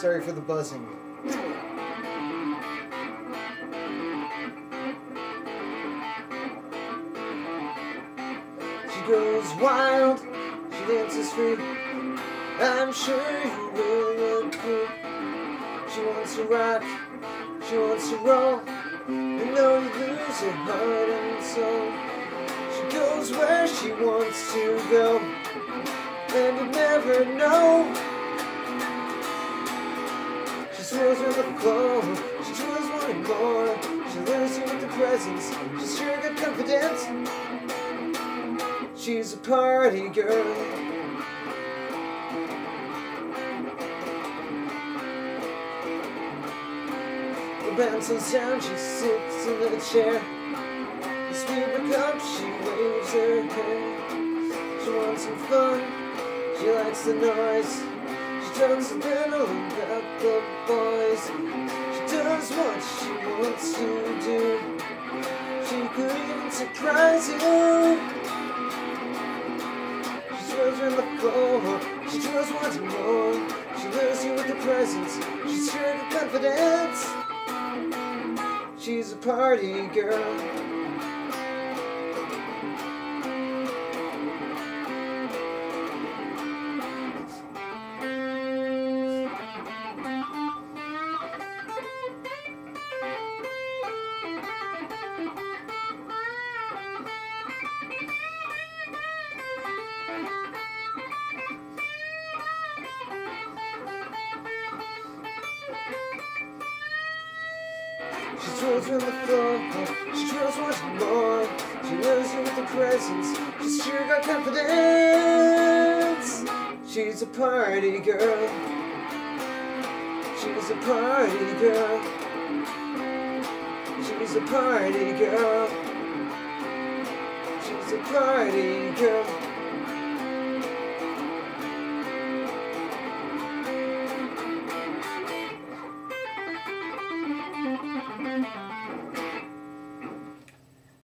Sorry for the buzzing. She goes wild, she dances free. I'm sure you will agree. She wants to rock, she wants to roll. You know you lose your heart and soul. She goes where she wants to go, and you never know. She swirls with the flow, she twirls wanting more. She lures you with the presence, she's sure got confidence. She's a party girl. The band slows down, she sits in the chair. The speaker comes, she waves her hair. She wants some fun, she likes the noise. A little about the boys. She does what she wants to do. She could even surprise you. She swirls around the floor, she twirls wanting more. She lures you with her presence, she's sure of confidence. She's a party girl. She twirls around the floor, she twirls wanting more. She you with her presence, she's sure got confidence. She's a party girl. She's a party girl. She's a party girl. She's a party girl.